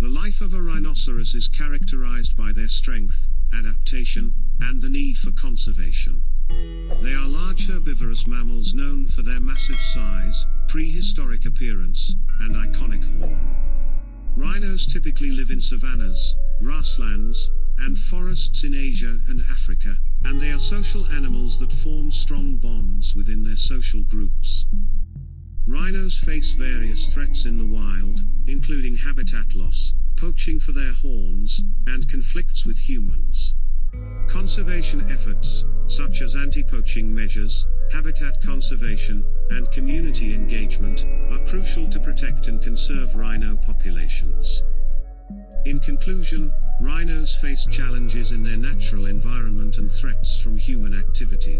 The life of a rhinoceros is characterized by their strength, adaptation, and the need for conservation. They are large herbivorous mammals known for their massive size, prehistoric appearance, and iconic horn. Rhinos typically live in savannas, grasslands, and forests in Asia and Africa, and they are social animals that form strong bonds within their social groups. Rhinos face various threats in the wild, including habitat loss, poaching for their horns, and conflicts with humans. Conservation efforts, such as anti-poaching measures, habitat conservation, and community engagement, are crucial to protect and conserve rhino populations. In conclusion, rhinos face challenges in their natural environment and threats from human activities.